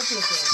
谢谢。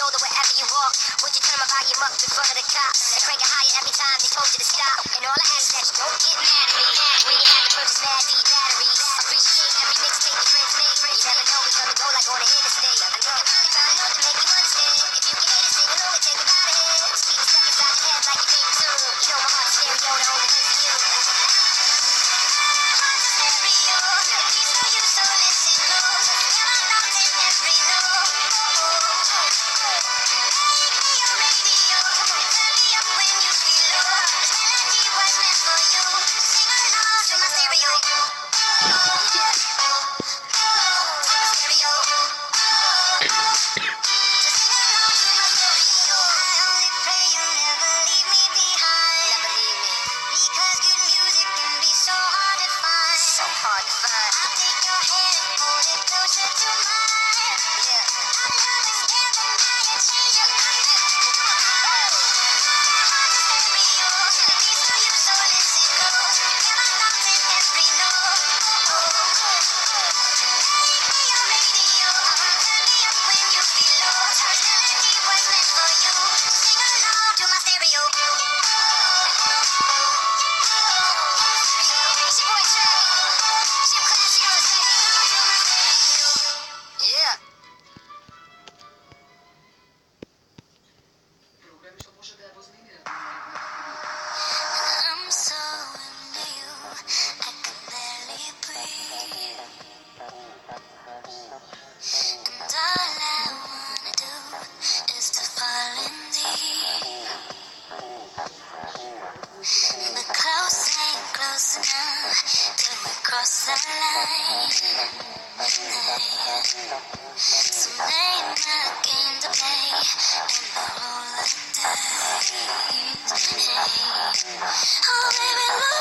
shoulder wherever you walk. Would you turn my volume up in front of the cops? And crank it higher every time they told you to stop. And all I ask is that you don't get mad at me. attention to me. It's late knock in the game, and the Oh, baby, look.